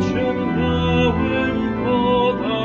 czym dałem podać.